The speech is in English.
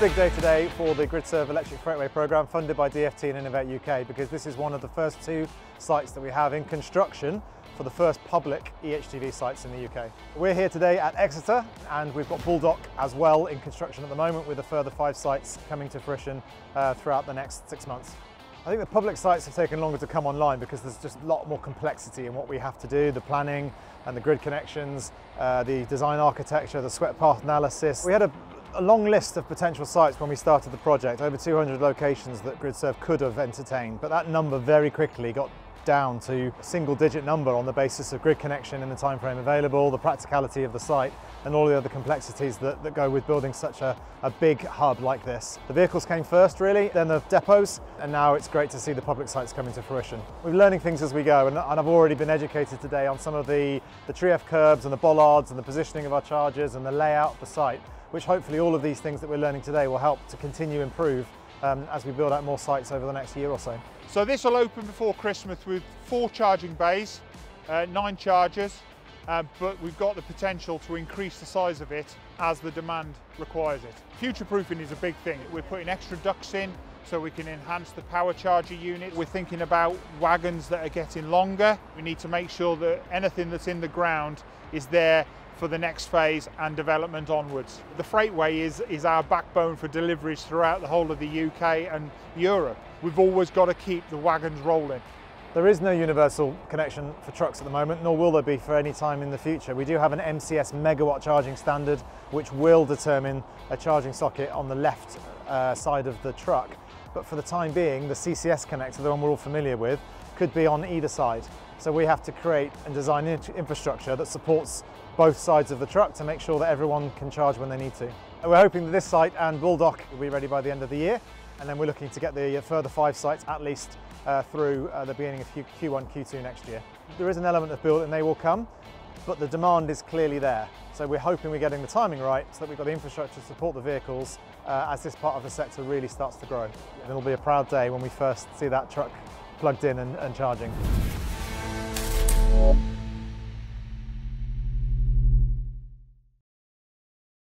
big day today for the GridServe Electric Freightway programme funded by DFT and Innovate UK because this is one of the first two sites that we have in construction for the first public eHGV sites in the UK. We're here today at Exeter and we've got Baldock as well in construction at the moment with a further five sites coming to fruition uh, throughout the next six months. I think the public sites have taken longer to come online because there's just a lot more complexity in what we have to do, the planning and the grid connections, uh, the design architecture, the swept path analysis. We had a, a long list of potential sites when we started the project, over 200 locations that GridServe could have entertained, but that number very quickly got down to a single digit number on the basis of grid connection in the time frame available, the practicality of the site and all the other complexities that, that go with building such a, a big hub like this. The vehicles came first really, then the depots and now it's great to see the public sites coming to fruition. We're learning things as we go and, and I've already been educated today on some of the, the f curbs and the bollards and the positioning of our chargers and the layout of the site which hopefully all of these things that we're learning today will help to continue improve um, as we build out more sites over the next year or so. So this will open before Christmas with four charging bays, uh, nine chargers, uh, but we've got the potential to increase the size of it as the demand requires it. Future proofing is a big thing. We're putting extra ducts in so we can enhance the power charger unit. We're thinking about wagons that are getting longer. We need to make sure that anything that's in the ground is there for the next phase and development onwards. The Freightway is, is our backbone for deliveries throughout the whole of the UK and Europe. We've always got to keep the wagons rolling. There is no universal connection for trucks at the moment, nor will there be for any time in the future. We do have an MCS megawatt charging standard, which will determine a charging socket on the left uh, side of the truck. But for the time being, the CCS connector, the one we're all familiar with, could be on either side. So we have to create and design infrastructure that supports both sides of the truck to make sure that everyone can charge when they need to. We're hoping that this site and Baldock will be ready by the end of the year and then we're looking to get the further five sites at least uh, through uh, the beginning of Q1, Q2 next year. There is an element of build and they will come, but the demand is clearly there. So we're hoping we're getting the timing right so that we've got the infrastructure to support the vehicles uh, as this part of the sector really starts to grow. And it'll be a proud day when we first see that truck plugged in and, and charging.